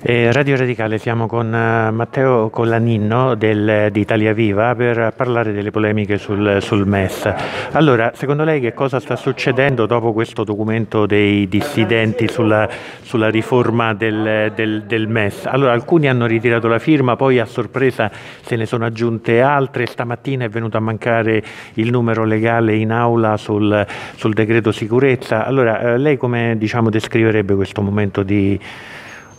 Eh, Radio Radicale, siamo con uh, Matteo Collaninno del, di Italia Viva per parlare delle polemiche sul, sul, MES. Allora, secondo lei che cosa sta succedendo dopo questo documento dei dissidenti sulla, sulla riforma del, del, del, MES? Allora, alcuni hanno ritirato la firma, poi a sorpresa se ne sono aggiunte altre, stamattina è venuto a mancare il numero legale in aula sul, sul decreto sicurezza. Allora, eh, lei come diciamo, descriverebbe questo momento di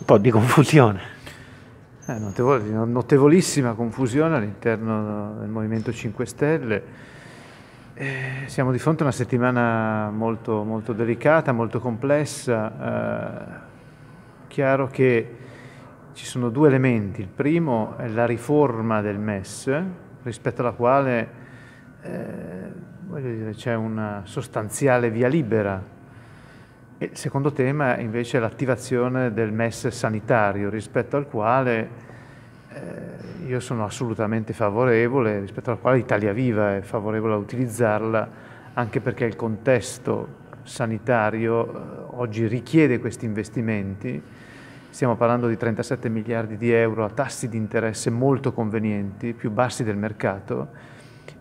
po' di confusione. Eh, notevolissima confusione all'interno del Movimento 5 Stelle. Eh, siamo di fronte a una settimana molto, molto delicata, molto complessa. Eh, chiaro che ci sono due elementi. Il primo è la riforma del MES, rispetto alla quale eh, c'è una sostanziale via libera il secondo tema invece è l'attivazione del MES sanitario, rispetto al quale eh, io sono assolutamente favorevole, rispetto al quale Italia Viva è favorevole a utilizzarla, anche perché il contesto sanitario eh, oggi richiede questi investimenti. Stiamo parlando di 37 miliardi di euro a tassi di interesse molto convenienti, più bassi del mercato,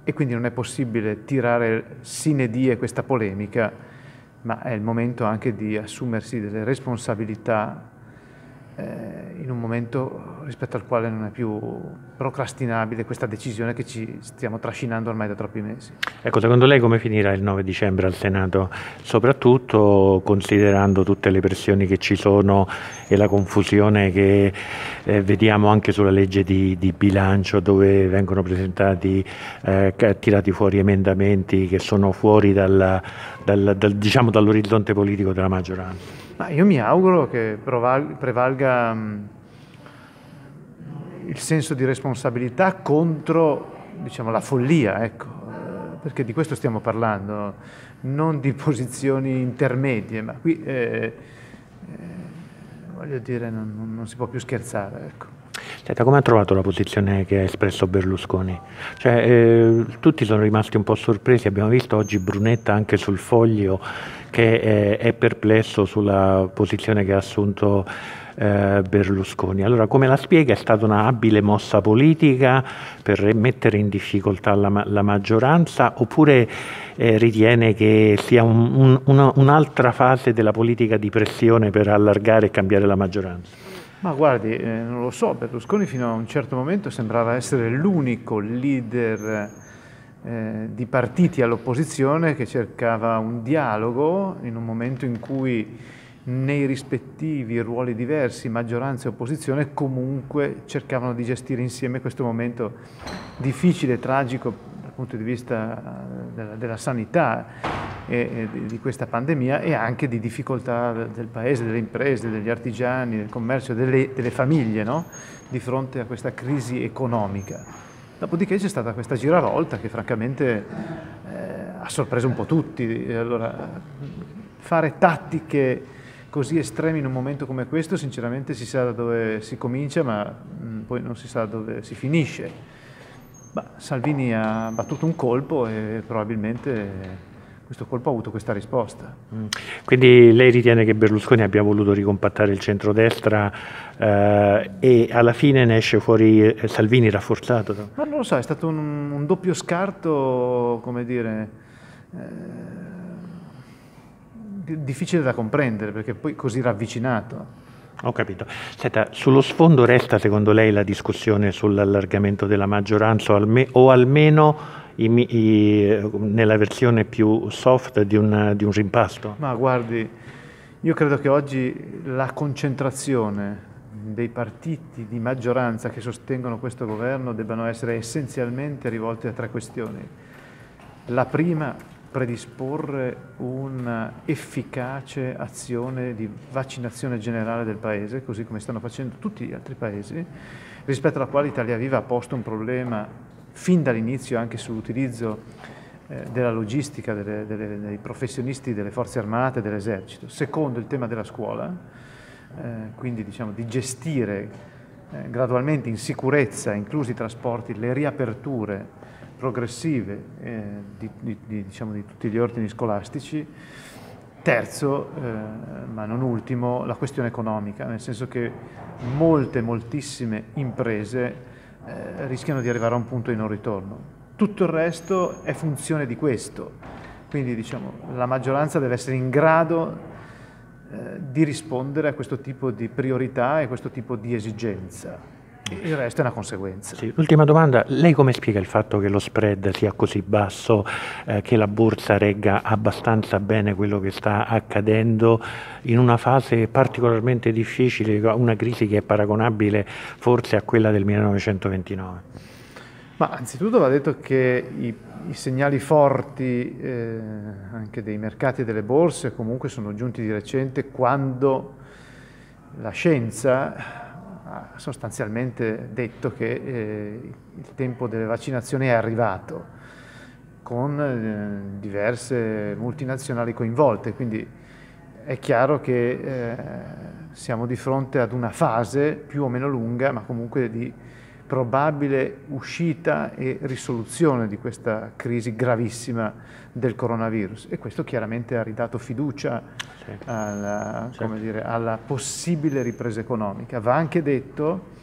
e quindi non è possibile tirare sine die questa polemica ma è il momento anche di assumersi delle responsabilità eh, in un momento rispetto al quale non è più procrastinabile questa decisione che ci stiamo trascinando ormai da troppi mesi. Ecco, secondo lei come finirà il 9 dicembre al Senato, soprattutto considerando tutte le pressioni che ci sono e la confusione che eh, vediamo anche sulla legge di, di, bilancio dove vengono presentati, eh, tirati fuori emendamenti che sono fuori dal, dal, dal, diciamo, dall'orizzonte politico della maggioranza? Ma io mi auguro che prevalga mm, il senso di responsabilità contro diciamo, la follia, ecco, eh, perché di questo stiamo parlando, non di posizioni intermedie, ma qui eh, eh, voglio dire non, non, si può più scherzare. Ecco. Senta, come ha trovato la posizione che ha espresso Berlusconi? Cioè, eh, tutti sono rimasti un po' sorpresi, abbiamo visto oggi Brunetta anche sul foglio che è, è perplesso sulla posizione che ha assunto eh, Berlusconi. Allora, come la spiega? È stata una abile mossa politica per mettere in difficoltà la, la maggioranza oppure eh, ritiene che sia un, un, una, un'altra fase della politica di pressione per allargare e cambiare la maggioranza? Ma guardi, eh, non lo so, Berlusconi fino a un certo momento sembrava essere l'unico leader eh, di partiti all'opposizione che cercava un dialogo in un momento in cui nei rispettivi ruoli diversi, maggioranza e opposizione, comunque cercavano di gestire insieme questo momento difficile e tragico dal punto di vista eh, della, della sanità e, e di questa pandemia e anche di difficoltà del paese, delle imprese, degli artigiani, del commercio, delle, delle famiglie no? di fronte a questa crisi economica. Dopodiché c'è stata questa giravolta che francamente eh, ha sorpreso un po' tutti. Allora, fare tattiche così estreme in un momento come questo, sinceramente si sa da dove si comincia, ma mh, mm, poi non si sa dove si finisce. Bah, Salvini ha battuto un colpo e probabilmente questo colpo ha avuto questa risposta. Mm. Quindi lei ritiene che Berlusconi abbia voluto ricompattare il centrodestra eh, e alla fine ne esce fuori eh, Salvini rafforzato? Ma non lo so, è stato un, un doppio scarto, come dire, eh, difficile da comprendere perché poi così ravvicinato. Ho capito. Senta, sullo sfondo resta secondo lei la discussione sull'allargamento della maggioranza o, alme o almeno i, i, nella versione più soft di, una, di un rimpasto? Ma guardi, io credo che oggi la concentrazione dei partiti di maggioranza che sostengono questo governo debbano essere essenzialmente rivolte a tre questioni. La prima, predisporre un'efficace azione di vaccinazione generale del Paese, così come stanno facendo tutti gli altri Paesi, rispetto alla quale Italia Viva ha posto un problema fin dall'inizio anche sull'utilizzo eh, della logistica delle, delle, dei professionisti delle forze armate dell'esercito. Secondo il tema della scuola, eh, quindi diciamo di gestire eh, gradualmente in sicurezza, inclusi i trasporti, le riaperture progressive eh, di, di, di, diciamo, di tutti gli ordini scolastici. terzo, eh, ma non ultimo, la questione economica, nel senso che molte, moltissime imprese eh, rischiano di arrivare a un punto di non ritorno. Tutto il resto è funzione di questo, quindi diciamo, la maggioranza deve essere in grado eh, di rispondere a questo tipo di priorità e a questo tipo di esigenza. Il resto è una conseguenza. Sì, ultima domanda, lei come spiega il fatto che lo spread sia così basso, eh, che la borsa regga abbastanza bene quello che sta accadendo in una fase particolarmente difficile, una crisi che è paragonabile forse a quella del 1929? Ma anzitutto va detto che i, i segnali forti eh, anche dei mercati e delle borse comunque sono giunti di recente quando la scienza sostanzialmente detto che eh, il tempo delle vaccinazioni è arrivato con eh, diverse multinazionali coinvolte, quindi è chiaro che eh, siamo di fronte ad una fase più o meno lunga, ma comunque di probabile uscita e risoluzione di questa crisi gravissima del coronavirus e questo chiaramente ha ridato fiducia sì. alla, certo. dire, alla, possibile ripresa economica. Va anche detto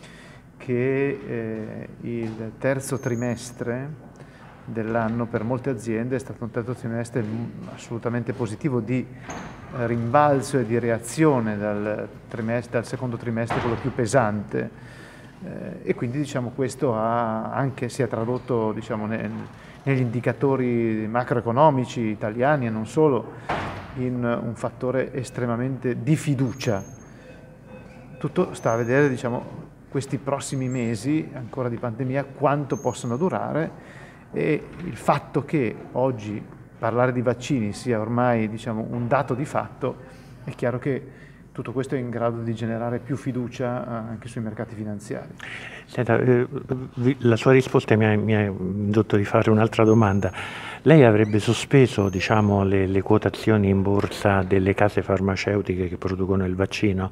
che eh, il terzo trimestre dell'anno per molte aziende è stato un terzo trimestre assolutamente positivo di eh, rimbalzo e di reazione dal, dal secondo trimestre, quello più pesante e quindi diciamo, questo ha anche, si è tradotto diciamo, nel, negli indicatori macroeconomici italiani e non solo in un fattore estremamente di fiducia. Tutto sta a vedere diciamo, questi prossimi mesi ancora di pandemia quanto possono durare e il fatto che oggi parlare di vaccini sia ormai diciamo, un dato di fatto è chiaro che tutto questo è in grado di generare più fiducia eh, anche sui mercati finanziari. Senta, eh, la sua risposta mi ha, mi ha indotto di fare un'altra domanda. Lei avrebbe sospeso diciamo, le, le quotazioni in borsa delle case farmaceutiche che producono il vaccino?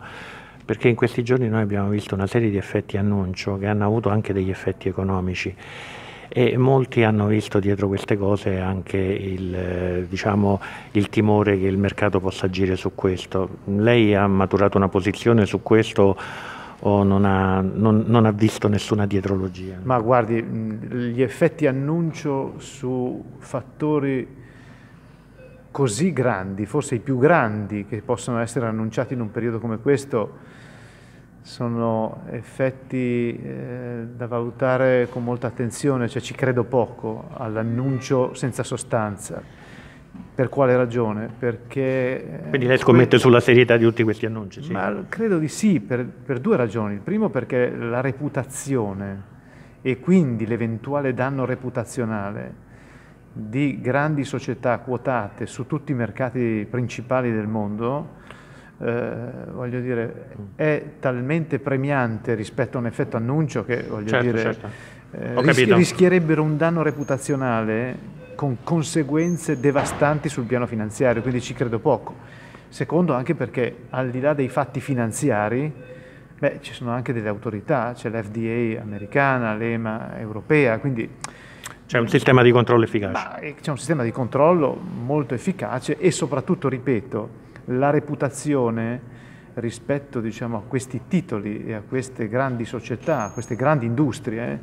Perché in questi giorni noi abbiamo visto una serie di effetti annuncio che hanno avuto anche degli effetti economici e molti hanno visto dietro queste cose anche il, diciamo, il, timore che il mercato possa agire su questo. Lei ha maturato una posizione su questo o non ha, non, non ha visto nessuna dietrologia? Ma guardi, gli effetti annuncio su fattori così grandi, forse i più grandi che possono essere annunciati in un periodo come questo, sono effetti eh, da valutare con molta attenzione, cioè ci credo poco all'annuncio senza sostanza. Per quale ragione? Perché... Eh, quindi lei scommette sulla serietà di tutti questi annunci? Sì. Ma credo di sì, per, per due ragioni. Il primo perché la reputazione e quindi l'eventuale danno reputazionale di grandi società quotate su tutti i mercati principali del mondo eh, voglio dire, è talmente premiante rispetto a un effetto annuncio che voglio certo, dire, certo. Eh, ris- rischierebbero un danno reputazionale con conseguenze devastanti sul piano finanziario, quindi ci credo poco. Secondo, anche perché al di là dei fatti finanziari, beh, ci sono anche delle autorità, c'è l'FDA americana, l'EMA europea, quindi c'è un sistema di controllo efficace. C'è un sistema di controllo molto efficace e soprattutto, ripeto, la reputazione rispetto diciamo, a questi titoli e a queste grandi società, a queste grandi industrie,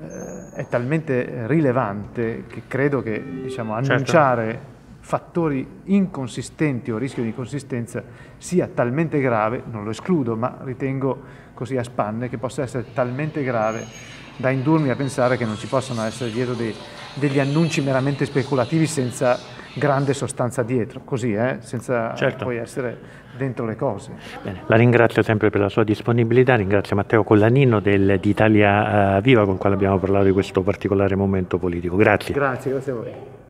eh, è talmente rilevante che credo che diciamo, certo. annunciare certo. fattori inconsistenti o rischio di inconsistenza sia talmente grave, non lo escludo, ma ritengo così a spanne che possa essere talmente grave da indurmi a pensare che non ci possano essere dietro dei, degli annunci meramente speculativi senza grande sostanza dietro, così, eh? senza certo. poi essere dentro le cose. Bene, la ringrazio sempre per la sua disponibilità, ringrazio Matteo Collanino del, di Italia uh, Viva con il quale abbiamo parlato di questo particolare momento politico. Grazie. Grazie, grazie a voi.